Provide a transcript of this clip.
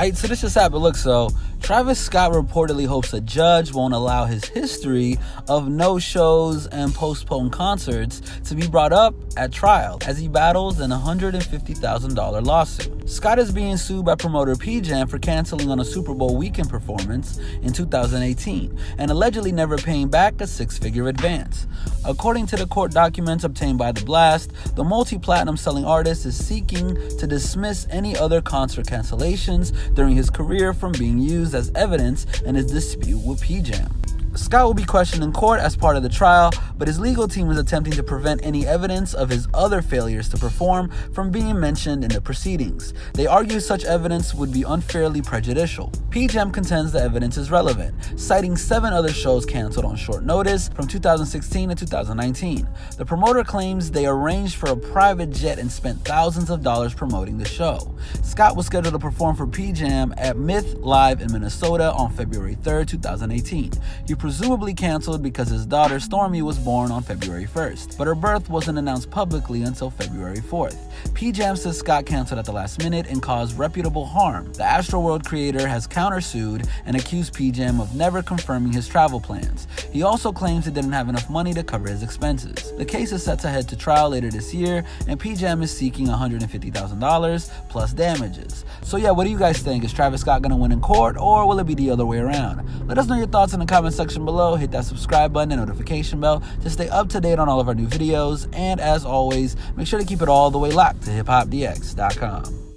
Alright, so this just happened. Look, so Travis Scott reportedly hopes a judge won't allow his history of no shows and postponed concerts to be brought up at trial as he battles an $150,000 lawsuit. Scott is being sued by promoter PJam for canceling on a Super Bowl weekend performance in 2018 and allegedly never paying back a six figure advance. According to the court documents obtained by The Blast, the multi platinum selling artist is seeking to dismiss any other concert cancellations during his career from being used as evidence in his dispute with PJam. Scott will be questioned in court as part of the trial, but his legal team is attempting to prevent any evidence of his other failures to perform from being mentioned in the proceedings. They argue such evidence would be unfairly prejudicial. PJam contends the evidence is relevant, citing seven other shows canceled on short notice from 2016 to 2019. The promoter claims they arranged for a private jet and spent thousands of dollars promoting the show. Scott was scheduled to perform for PJam at Myth Live in Minnesota on February 3, 2018. He presumably canceled because his daughter Stormi was born on February 1st, but her birth wasn't announced publicly until February 4th. PJam says Scott canceled at the last minute and caused reputable harm. The Astroworld creator has countersued and accused PJam of never confirming his travel plans. He also claims he didn't have enough money to cover his expenses. The case is set to head to trial later this year, and PJam is seeking $150,000 plus damages. So yeah, what do you guys think? Is Travis Scott gonna win in court, or will it be the other way around? Let us know your thoughts in the comment section section below, hit that subscribe button and notification bell to stay up to date on all of our new videos. And as always, make sure to keep it all the way locked hiphopdx.com.